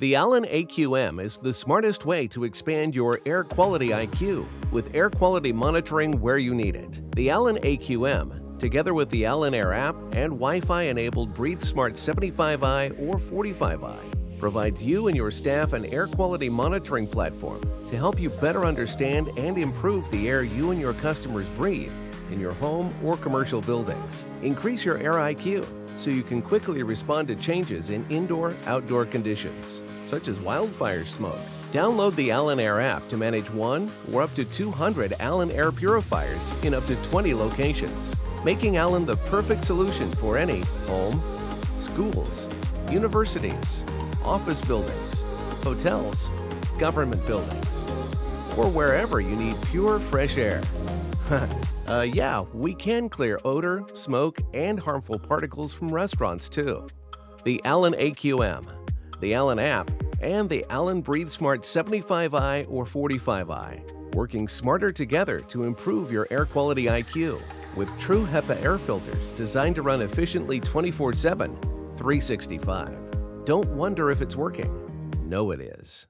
The Alen AQM is the smartest way to expand your air quality IQ with air quality monitoring where you need it. The Alen AQM, together with the Alen Air app and Wi-Fi enabled BreatheSmart 75i or 45i, provides you and your staff an air quality monitoring platform to help you better understand and improve the air you and your customers breathe in your home or commercial buildings. Increase your air IQ so you can quickly respond to changes in indoor outdoor conditions, such as wildfire smoke. Download the Alen Air app to manage one or up to 200 Alen Air purifiers in up to 20 locations, making Alen the perfect solution for any home, schools, universities, office buildings, hotels, government buildings, or wherever you need pure fresh air. uh, yeah, we can clear odor, smoke, and harmful particles from restaurants too. The Alen AQM, the Alen app, and the Alen Breathe Smart 75i or 45i, working smarter together to improve your air quality IQ with true HEPA air filters designed to run efficiently 24 7, 365. Don't wonder if it's working. Know it is.